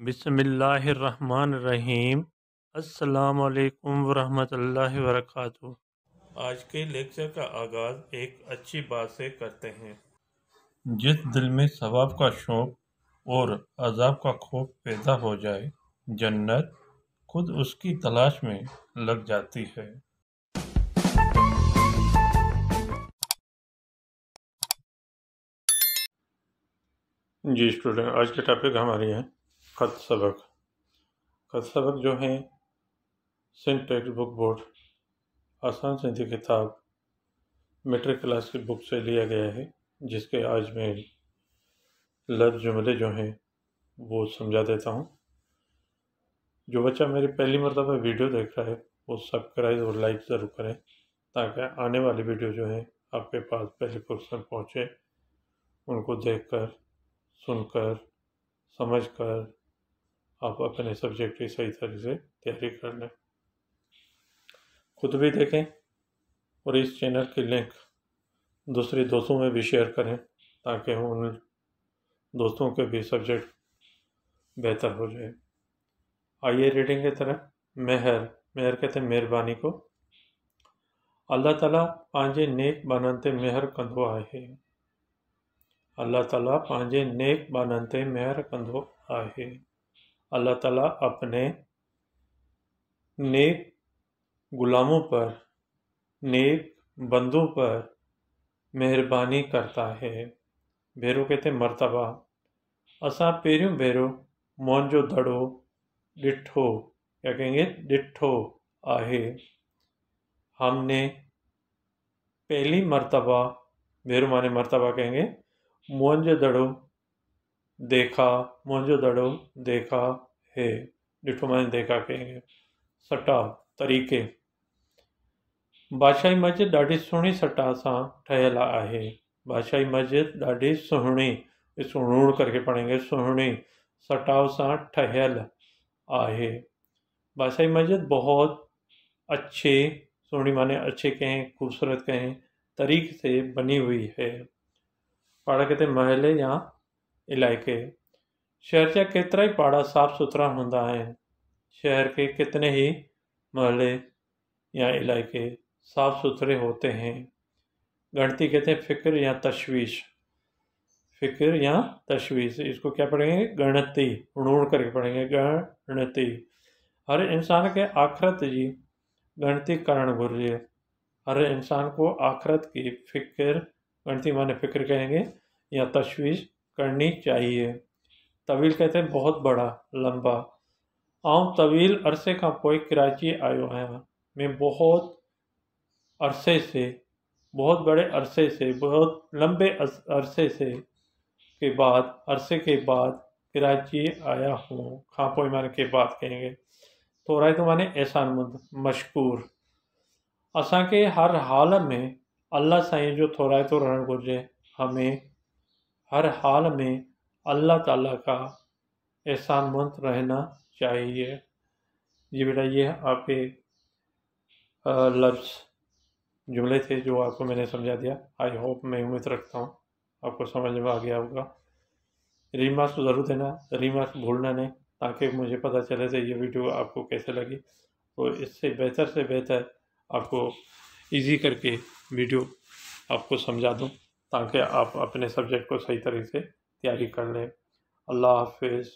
बिसमीम अस्सलाम वरहमतुल्लाहि वरकatuh आज के लेक्चर का आगाज़ एक अच्छी बात से करते हैं। जिस दिल में सवाब का शौक़ और अजाब का खौफ पैदा हो जाए, जन्नत खुद उसकी तलाश में लग जाती है। जी, स्टूडेंट, आज के टॉपिक हमारी है। ख़त सबक ख़त सबक जो है सिंध टेक्स्ट बुक बोर्ड आसान सिंधी किताब मेट्रिक क्लास की बुक से लिया गया है, जिसके आज मैं लफ्ज़ जुमले जो हैं, वो समझा देता हूँ। जो बच्चा मेरी पहली मरतबा वीडियो देख रहा है, वो सब्सक्राइब और लाइक ज़रूर करें, ताकि आने वाली वीडियो जो है, आपके पास पहले क्वेश्चन पहुँचे। उनको देखकर, सुनकर, समझकर आप अपने सब्जेक्ट की सही तरह से तैयारी कर लें खुद भी देखें और इस चैनल की लिंक दूसरे दोस्तों में भी शेयर करें ताकि उन दोस्तों के भी सब्जेक्ट बेहतर हो जाए। आइए रीडिंग की तरह मेहर। मेहर कहते हैं मेहरबानी को। अल्लाह ताला पांजे नेक बनते मेहर कंदो आहे अल्लाह ताला पांजे नेक बनते मेहर कंदो आहे अल्लाह ताला अपने नेक गुलामों पर, नेक बंदों पर मेहरबानी करता है। भेरो कहते मर्तबा। असा पेरियों भेरो मोहनजो दड़ो डिठो, क्या कहेंगे? डिठो आहे। हमने पहली मरतबा, भेरो माने मरतबा कहेंगे मोहनजो दड़ो देखा मोहनजो दड़ो, देखा, है। डिठो मैंने देखा कहेंगे। सटा, तरीक़े। बादशाही मस्जिद ॾाढी सुहिणी सटा सां ठहियल आहे। बादशाही मस्जिद ॾाढी सुहिणी, सुहिणूण करके पढ़ेंगे, सुहिणी सटाव सां ठहियल आहे। बादशाही मस्जिद बहुत अच्छे, सुहिणी माने अच्छे कहें, खूबसूरत कहें, तरीके से बनी हुई है। पाड़ा कहते महल या इलाइक़े शहर जा केतिरा ई पाड़ा साफ़ सुथरा हूंदा शहर के कितने ही मोहल्ले या इलाके साफ़ सुथरे होते हैं। गणती कहते हैं फ़िक्र या तशवीश। फ़िक्र या तशवीश, इसको क्या पढ़ेंगे? गणती उड़ूण करके पढ़ेंगे। गणती। हर इंसान के आखरत जी गणती करण घुर्जे हर इंसान को आखरत की फ़िक्र, गणती माने फ़िक्र कहेंगे या तशवीश करनी चाहिए। तवील कहते हैं, बहुत बड़ा, लंबा। आउं तवील अरसे का पोइ कराची आयो आहियाँ मैं बहुत अरसे से, बहुत बड़े अरसे से, बहुत लंबे अरसे से के बाद, अरसे के बाद कराची आया हूँ। खां पोइ माने के बाद कहेंगे। थोरा तो माने एहसान मंद, मशकूर। असांखे हर हाल में अल्लाह साईं जो थोराइतो रहणु घुरिजे हमें हर हाल में अल्लाह ताला का एहसानमंद रहना चाहिए। ये बेटा, ये आपके लफ्ज़, जुमले थे जो आपको मैंने समझा दिया। आई होप मैं उम्मीद रखता हूँ आपको समझ में आ गया होगा। रीमार्क्स तो ज़रूर देना रीमार्क्स भूलना नहीं, ताकि मुझे पता चले थे ये वीडियो आपको कैसे लगी। तो इससे बेहतर से बेहतर आपको इजी करके वीडियो आपको समझा दूँ। ताकि आप अपने सब्जेक्ट को सही तरीके से तैयारी कर लें। अल्लाह हाफिज़।